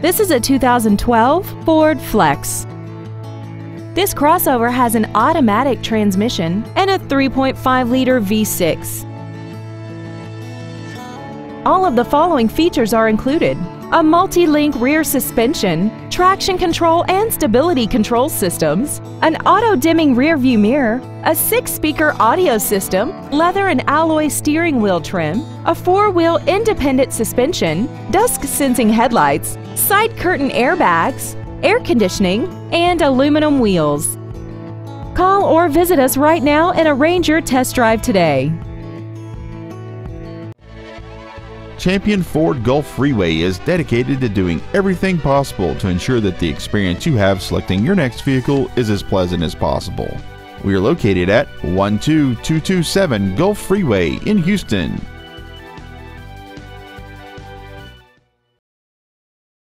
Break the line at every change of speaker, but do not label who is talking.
This is a 2012 Ford Flex. This crossover has an automatic transmission and a 3.5-liter V6. All of the following features are included. A multi-link rear suspension, traction control and stability control systems, an auto-dimming rearview mirror, a six-speaker audio system, leather and alloy steering wheel trim, a four-wheel independent suspension, dusk-sensing headlights, side curtain airbags, air conditioning, and aluminum wheels. Call or visit us right now and arrange your test drive today.
Champion Ford Gulf Freeway is dedicated to doing everything possible to ensure that the experience you have selecting your next vehicle is as pleasant as possible. We are located at 12227 Gulf Freeway in Houston.